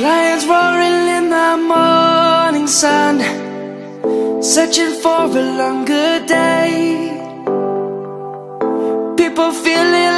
Lions roaring in the morning sun Searching for a longer day. People feeling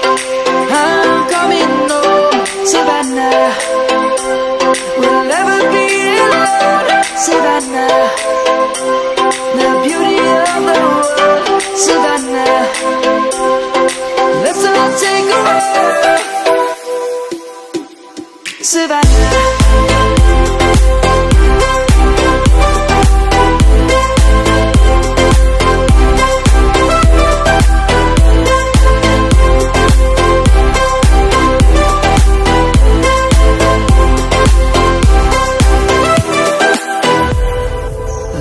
Savannah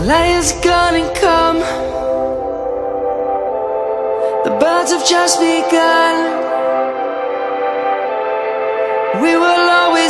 Lion's gonna come. The birds have just begun. We will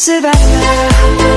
survivor